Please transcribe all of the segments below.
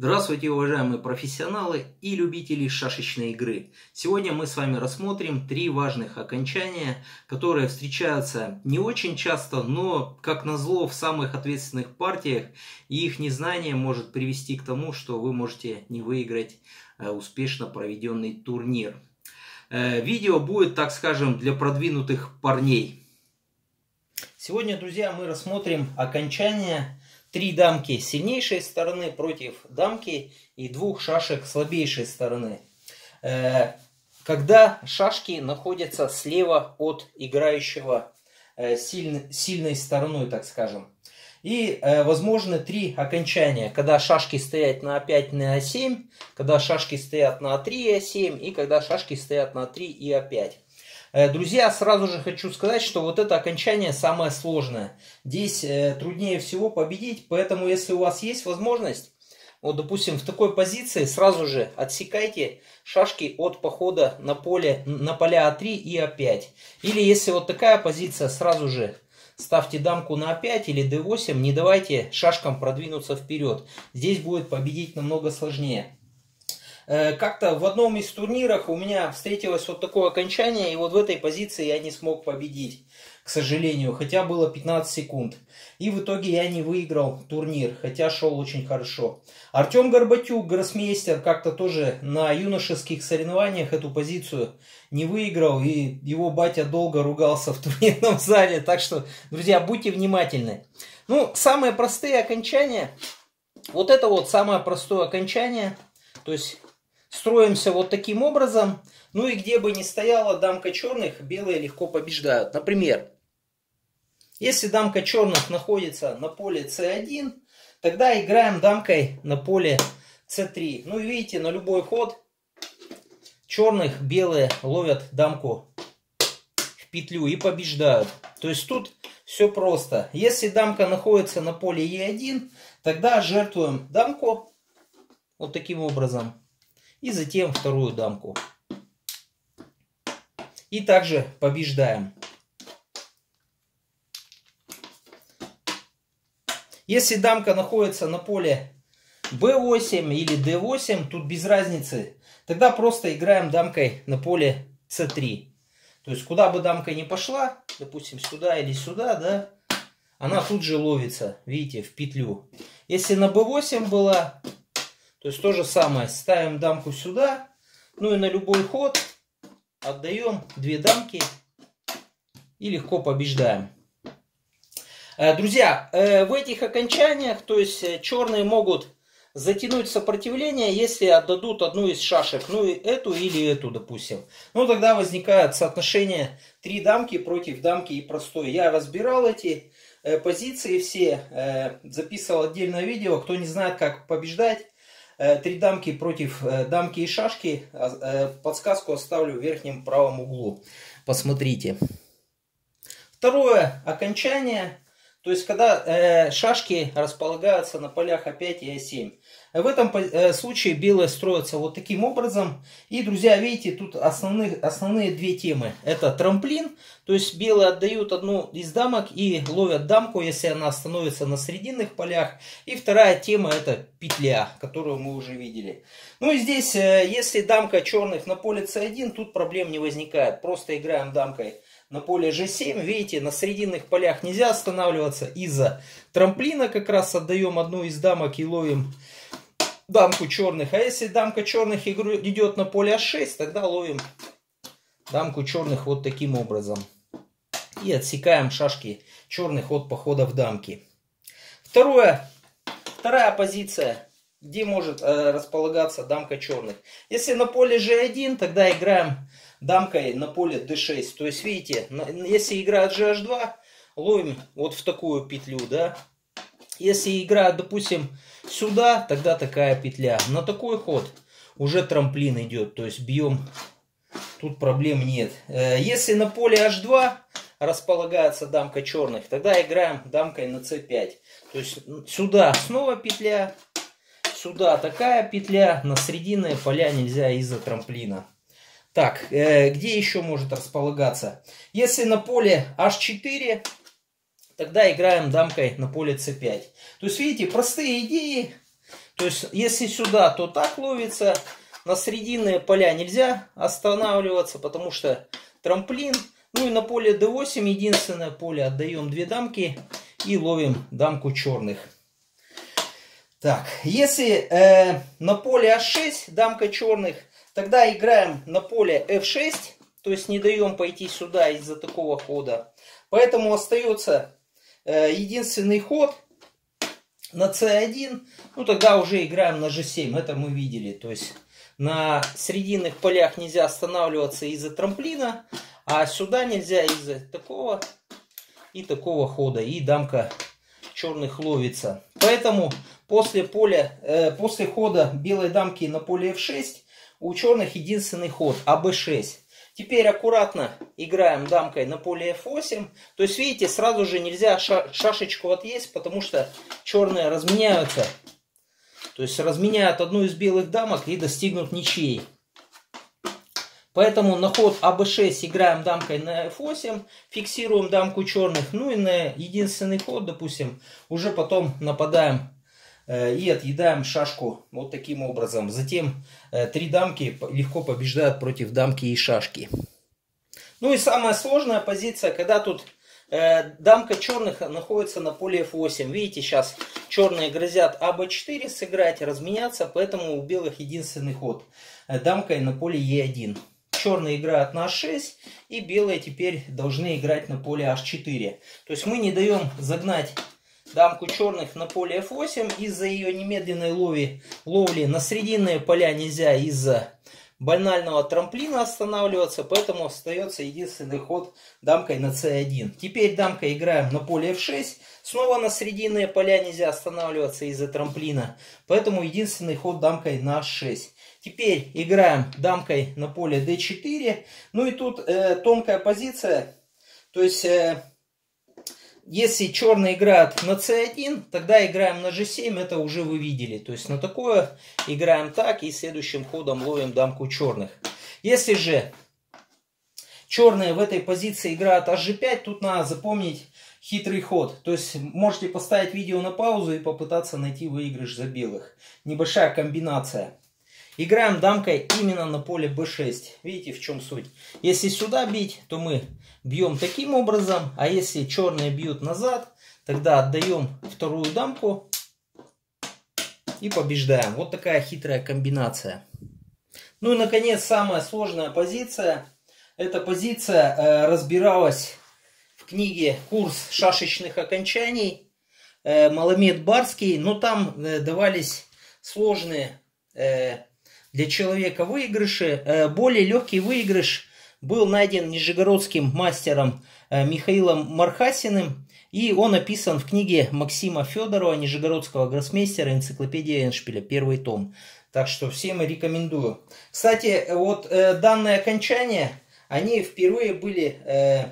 Здравствуйте, уважаемые профессионалы и любители шашечной игры. Сегодня мы с вами рассмотрим три важных окончания, которые встречаются не очень часто, но, как назло, в самых ответственных партиях, и их незнание может привести к тому, что вы можете не выиграть э, успешно проведенный турнир. Э, видео будет, так скажем, для продвинутых парней. Сегодня, друзья, мы рассмотрим окончание три дамки сильнейшей стороны против дамки и двух шашек слабейшей стороны. Э, когда шашки находятся слева от играющего э, сильной, сильной стороной, так скажем. И э, возможны три окончания, когда шашки стоят на А5 на А7, когда шашки стоят на А3 и А7, и когда шашки стоят на 3 и А5. Э, друзья, сразу же хочу сказать, что вот это окончание самое сложное. Здесь э, труднее всего победить, поэтому если у вас есть возможность, вот, допустим, в такой позиции сразу же отсекайте шашки от похода на поле, на поля А3 и А5. Или если вот такая позиция, сразу же ставьте дамку на А5 или D8, не давайте шашкам продвинуться вперед. Здесь будет победить намного сложнее. Э, как-то в одном из турниров у меня встретилось вот такое окончание, и вот в этой позиции я не смог победить, к сожалению, хотя было 15 секунд. И в итоге я не выиграл турнир, хотя шел очень хорошо. Артем Горбатюк, гроссмейстер, как-то тоже на юношеских соревнованиях эту позицию не выиграл, и его батя долго ругался в турнирном зале. Так что, друзья, будьте внимательны. Ну, самые простые окончания, вот это вот самое простое окончание, то есть Строимся вот таким образом. Ну и где бы ни стояла дамка черных, белые легко побеждают. Например, если дамка черных находится на поле c1, тогда играем дамкой на поле c3. Ну и видите, на любой ход черных белые ловят дамку в петлю и побеждают. То есть тут все просто. Если дамка находится на поле e1, тогда жертвуем дамку вот таким образом. И затем вторую дамку. И также побеждаем. Если дамка находится на поле b8 или d8, тут без разницы. Тогда просто играем дамкой на поле c3. То есть, куда бы дамка ни пошла, допустим, сюда или сюда, да, она тут же ловится, видите, в петлю. Если на b8 была, то есть то же самое. Ставим дамку сюда. Ну и на любой ход отдаем две дамки и легко побеждаем. Э, друзья, э, в этих окончаниях, то есть э, черные могут затянуть сопротивление, если отдадут одну из шашек, ну и эту или эту, допустим. Ну тогда возникает соотношение три дамки против дамки и простой. Я разбирал эти позиции все, записывал отдельное видео. Кто не знает, как побеждать, три дамки против э, дамки и шашки. А, э, подсказку оставлю в верхнем правом углу. Посмотрите. Второе окончание. То есть, когда шашки располагаются на полях А5 и А7. В этом э, случае белые строятся вот таким образом. И, друзья, видите, тут основные, основные две темы. Это трамплин, то есть белые отдают одну из дамок и ловят дамку, если она становится на срединных полях. И вторая тема это петля, которую мы уже видели. Ну и здесь, э, если дамка черных на поле c1, тут проблем не возникает. Просто играем дамкой на поле g7. Видите, на срединных полях нельзя останавливаться из-за трамплина. Как раз отдаем одну из дамок и ловим дамку черных. А если дамка черных идет на поле А6, тогда ловим дамку черных вот таким образом. И отсекаем шашки черных от похода в дамки. Второе, вторая позиция, где может э, располагаться дамка черных. Если на поле G1, тогда играем дамкой на поле D6. То есть, видите, если играет GH2, ловим вот в такую петлю, да. Если играет, допустим, сюда, тогда такая петля. На такой ход уже трамплин идет, то есть бьем, тут проблем нет. Э, если на поле h2 располагается дамка черных, тогда играем дамкой на c5. То есть сюда снова петля, сюда такая петля, на срединные поля нельзя из-за трамплина. Так, э, где еще может располагаться? Если на поле h4 тогда играем дамкой на поле c5. То есть, видите, простые идеи. То есть, если сюда, то так ловится. На срединные поля нельзя останавливаться, потому что трамплин. Ну и на поле D8 единственное поле отдаем две дамки и ловим дамку черных. Так, если э, на поле А6 дамка черных, тогда играем на поле F6, то есть не даем пойти сюда из-за такого хода. Поэтому остается единственный ход на c1, ну тогда уже играем на g7, это мы видели. То есть на срединных полях нельзя останавливаться из-за трамплина, а сюда нельзя из-за такого и такого хода. И дамка черных ловится. Поэтому после, поля, э, после хода белой дамки на поле f6 у черных единственный ход АБ6. Теперь аккуратно играем дамкой на поле f8. То есть, видите, сразу же нельзя шашечку отъесть, потому что черные разменяются. То есть, разменяют одну из белых дамок и достигнут ничьей. Поэтому на ход АБ6 играем дамкой на F8, фиксируем дамку черных, ну и на единственный ход, допустим, уже потом нападаем и отъедаем шашку вот таким образом. Затем э, три дамки легко побеждают против дамки и шашки. Ну и самая сложная позиция, когда тут э, дамка черных находится на поле F8. Видите, сейчас черные грозят АБ4 сыграть, разменяться, поэтому у белых единственный ход. Дамкой на поле Е1 черные играют на h6, и белые теперь должны играть на поле h4. То есть мы не даем загнать дамку черных на поле f8 из-за ее немедленной лови, ловли. На срединные поля нельзя из-за банального трамплина останавливаться, поэтому остается единственный ход дамкой на c1. Теперь дамкой играем на поле f6. Снова на срединные поля нельзя останавливаться из-за трамплина, поэтому единственный ход дамкой на h6. Теперь играем дамкой на поле d4. Ну и тут э, тонкая позиция. То есть, э, если черные играют на c1, тогда играем на g7. Это уже вы видели. То есть, на такое играем так. И следующим ходом ловим дамку черных. Если же черные в этой позиции играют hg5, тут надо запомнить хитрый ход. То есть можете поставить видео на паузу и попытаться найти выигрыш за белых. Небольшая комбинация. Играем дамкой именно на поле b6. Видите, в чем суть? Если сюда бить, то мы бьем таким образом. А если черные бьют назад, тогда отдаем вторую дамку и побеждаем. Вот такая хитрая комбинация. Ну и, наконец, самая сложная позиция. Эта позиция э, разбиралась в книге «Курс шашечных окончаний» э, Маламед Барский. Но там э, давались сложные э, для человека выигрыши. Э, более легкий выигрыш был найден нижегородским мастером э, Михаилом Мархасиным. И он описан в книге Максима Федорова, нижегородского гроссмейстера, энциклопедия Эншпиля, первый том. Так что всем рекомендую. Кстати, вот э, данные окончания, они впервые были э,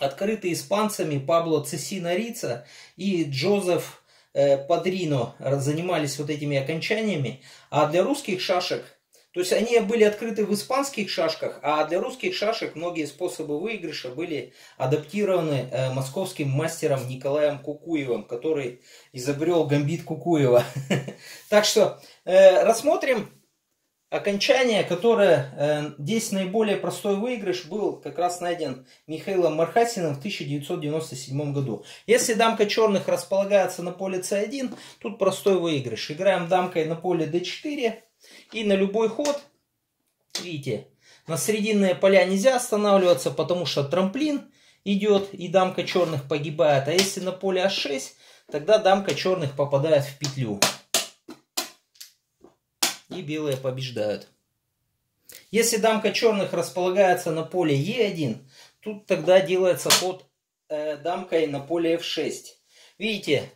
открыты испанцами Пабло Цесина Рица и Джозеф Падрино занимались вот этими окончаниями, а для русских шашек, то есть они были открыты в испанских шашках, а для русских шашек многие способы выигрыша были адаптированы э, московским мастером Николаем Кукуевым, который изобрел гамбит Кукуева. Так что э, рассмотрим окончание, которое э, здесь наиболее простой выигрыш был как раз найден Михаилом Мархасиным в 1997 году. Если дамка черных располагается на поле c1, тут простой выигрыш. Играем дамкой на поле d4 и на любой ход, видите, на срединные поля нельзя останавливаться, потому что трамплин идет и дамка черных погибает. А если на поле а6, тогда дамка черных попадает в петлю и белые побеждают. Если дамка черных располагается на поле Е1, тут тогда делается ход э, дамкой на поле F6. Видите,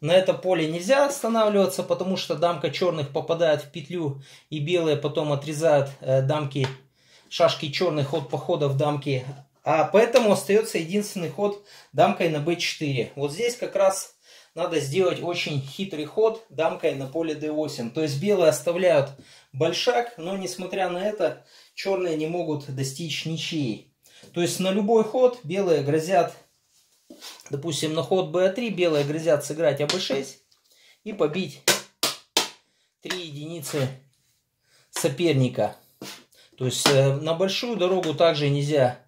на это поле нельзя останавливаться, потому что дамка черных попадает в петлю, и белые потом отрезают э, дамки, шашки черных от похода в дамки. А поэтому остается единственный ход дамкой на b4. Вот здесь как раз надо сделать очень хитрый ход дамкой на поле d8. То есть белые оставляют большак, но несмотря на это, черные не могут достичь ничьей. То есть на любой ход белые грозят, допустим, на ход b3 белые грозят сыграть аб6 и побить три единицы соперника. То есть э, на большую дорогу также нельзя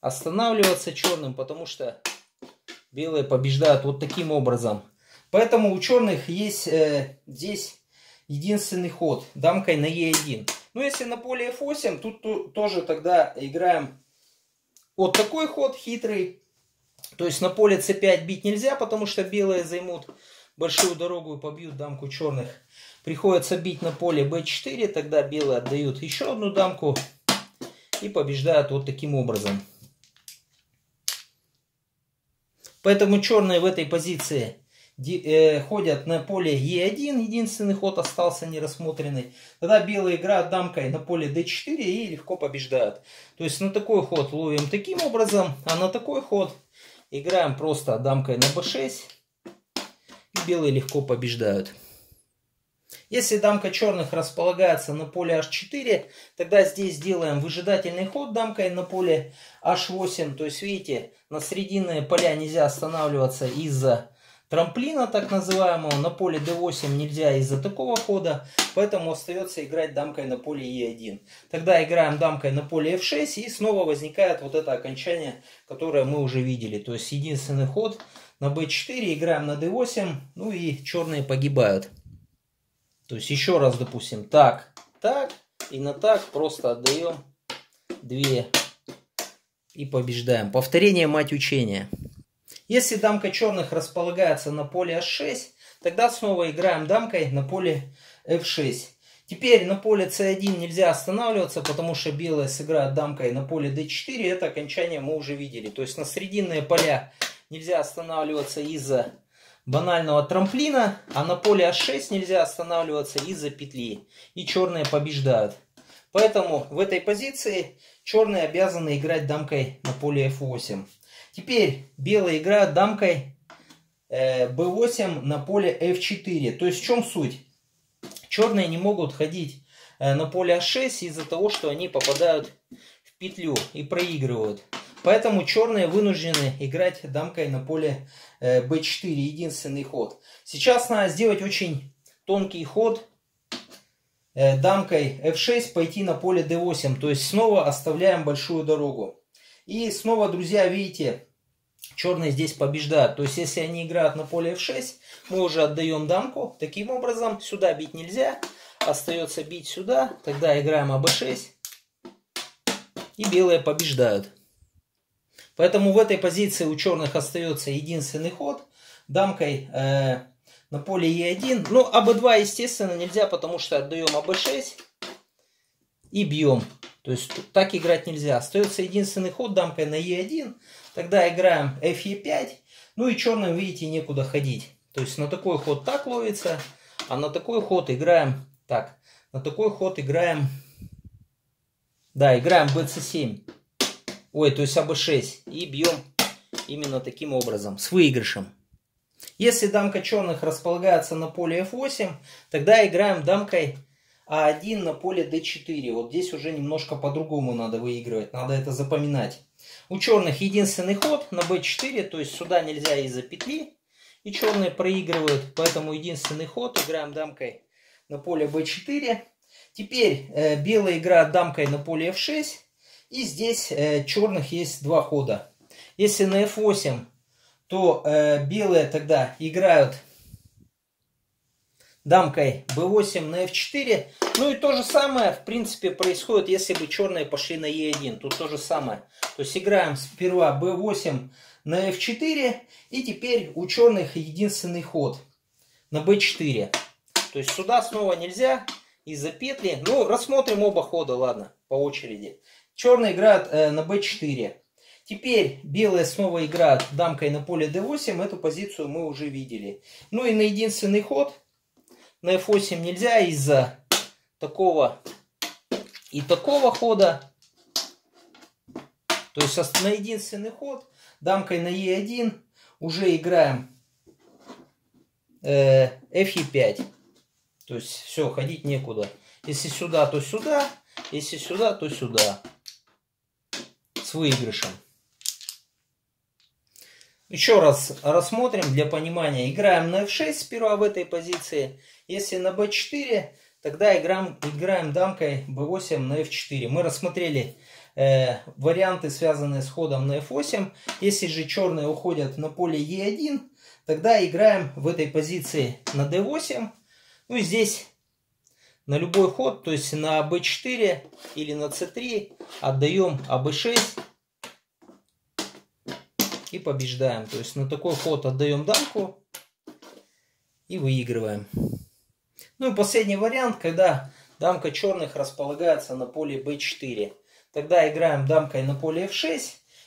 останавливаться черным, потому что белые побеждают вот таким образом. Поэтому у черных есть э, здесь единственный ход дамкой на Е1. Но если на поле F8, тут то, тоже тогда играем вот такой ход хитрый. То есть на поле c5 бить нельзя, потому что белые займут большую дорогу и побьют дамку черных. Приходится бить на поле b4, тогда белые отдают еще одну дамку и побеждают вот таким образом. Поэтому черные в этой позиции э, ходят на поле e1, единственный ход остался нерассмотренный. Тогда белые играют дамкой на поле d4 и легко побеждают. То есть на такой ход ловим таким образом, а на такой ход играем просто дамкой на b6 и белые легко побеждают. Если дамка черных располагается на поле h4, тогда здесь делаем выжидательный ход дамкой на поле h8. То есть, видите, на срединные поля нельзя останавливаться из-за трамплина, так называемого. На поле d8 нельзя из-за такого хода, поэтому остается играть дамкой на поле e1. Тогда играем дамкой на поле f6 и снова возникает вот это окончание, которое мы уже видели. То есть, единственный ход на b4, играем на d8, ну и черные погибают. То есть еще раз, допустим, так, так и на так просто отдаем две и побеждаем. Повторение мать учения. Если дамка черных располагается на поле h6, тогда снова играем дамкой на поле f6. Теперь на поле c1 нельзя останавливаться, потому что белые сыграют дамкой на поле d4. Это окончание мы уже видели. То есть на срединные поля нельзя останавливаться из-за банального трамплина, а на поле А6 нельзя останавливаться из-за петли. И черные побеждают. Поэтому в этой позиции черные обязаны играть дамкой на поле F8. Теперь белые играют дамкой э, B8 на поле F4. То есть в чем суть? Черные не могут ходить э, на поле А6 из-за того, что они попадают в петлю и проигрывают. Поэтому черные вынуждены играть дамкой на поле b4, э, единственный ход. Сейчас надо сделать очень тонкий ход, э, дамкой f6 пойти на поле d8, то есть снова оставляем большую дорогу. И снова, друзья, видите, черные здесь побеждают. То есть, если они играют на поле f6, мы уже отдаем дамку. Таким образом, сюда бить нельзя, остается бить сюда, тогда играем АБ6, и белые побеждают. Поэтому в этой позиции у черных остается единственный ход. Дамкой э, на поле Е1. Ну, АБ2, естественно, нельзя, потому что отдаем АБ6 и бьем. То есть так играть нельзя. Остается единственный ход дамкой на Е1. Тогда играем Фе5. Ну и черным, видите, некуда ходить. То есть на такой ход так ловится, а на такой ход играем так. На такой ход играем... Да, играем БЦ7. Ой, то есть АБ6. И бьем именно таким образом, с выигрышем. Если дамка черных располагается на поле F8, тогда играем дамкой А1 на поле D4. Вот здесь уже немножко по-другому надо выигрывать, надо это запоминать. У черных единственный ход на B4, то есть сюда нельзя из-за петли. И черные проигрывают, поэтому единственный ход играем дамкой на поле B4. Теперь э, белая играет дамкой на поле F6. И здесь э, черных есть два хода. Если на f8, то э, белые тогда играют дамкой b8 на f4. Ну и то же самое, в принципе, происходит, если бы черные пошли на e1. Тут то же самое. То есть играем сперва b8 на f4. И теперь у черных единственный ход на b4. То есть сюда снова нельзя из-за петли. Ну, рассмотрим оба хода, ладно, по очереди. Черные играют э, на b4. Теперь белые снова играют дамкой на поле d8. Эту позицию мы уже видели. Ну и на единственный ход на f8 нельзя из-за такого и такого хода. То есть на единственный ход дамкой на e1 уже играем э, f5. То есть все, ходить некуда. Если сюда, то сюда. Если сюда, то сюда с выигрышем. Еще раз рассмотрим для понимания. Играем на f6 сперва в этой позиции. Если на b4, тогда играем, играем дамкой b8 на f4. Мы рассмотрели э, варианты, связанные с ходом на f8. Если же черные уходят на поле e1, тогда играем в этой позиции на d8. Ну и здесь на любой ход, то есть на b4 или на c3 отдаем аб6 и побеждаем. То есть на такой ход отдаем дамку и выигрываем. Ну и последний вариант, когда дамка черных располагается на поле b4. Тогда играем дамкой на поле f6.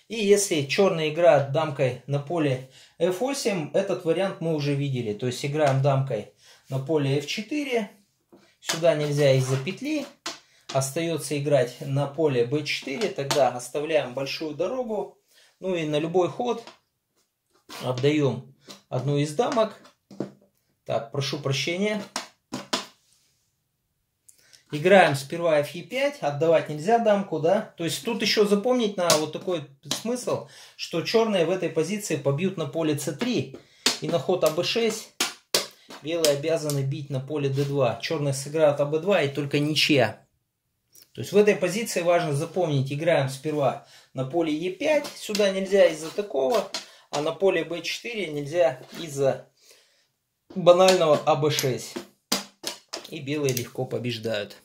И если черные играют дамкой на поле f8, этот вариант мы уже видели. То есть играем дамкой на поле f4. Сюда нельзя из-за петли. Остается играть на поле b4. Тогда оставляем большую дорогу. Ну и на любой ход отдаем одну из дамок. Так, прошу прощения. Играем сперва fe5, отдавать нельзя дамку, да? То есть тут еще запомнить на вот такой смысл, что черные в этой позиции побьют на поле c3 и на ход аб6 белые обязаны бить на поле d2. Черные сыграют аб2 и только ничья. То есть в этой позиции важно запомнить, играем сперва на поле e5, сюда нельзя из-за такого, а на поле b4 нельзя из-за банального аб6. И белые легко побеждают.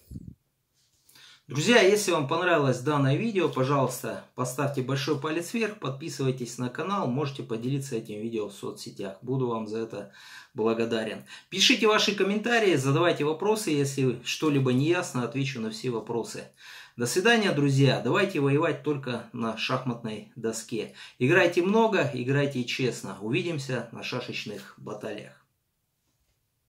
Друзья, если вам понравилось данное видео, пожалуйста, поставьте большой палец вверх, подписывайтесь на канал, можете поделиться этим видео в соцсетях. Буду вам за это благодарен. Пишите ваши комментарии, задавайте вопросы, если что-либо не ясно, отвечу на все вопросы. До свидания, друзья. Давайте воевать только на шахматной доске. Играйте много, играйте честно. Увидимся на шашечных баталиях.